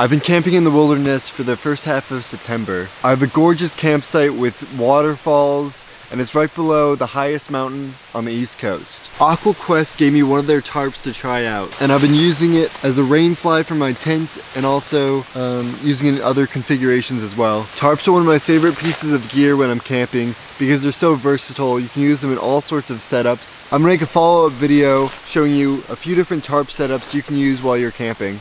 I've been camping in the wilderness for the first half of September. I have a gorgeous campsite with waterfalls and it's right below the highest mountain on the east coast. AquaQuest gave me one of their tarps to try out and I've been using it as a rain fly for my tent and also um, using it in other configurations as well. Tarps are one of my favorite pieces of gear when I'm camping because they're so versatile. You can use them in all sorts of setups. I'm gonna make a follow-up video showing you a few different tarp setups you can use while you're camping.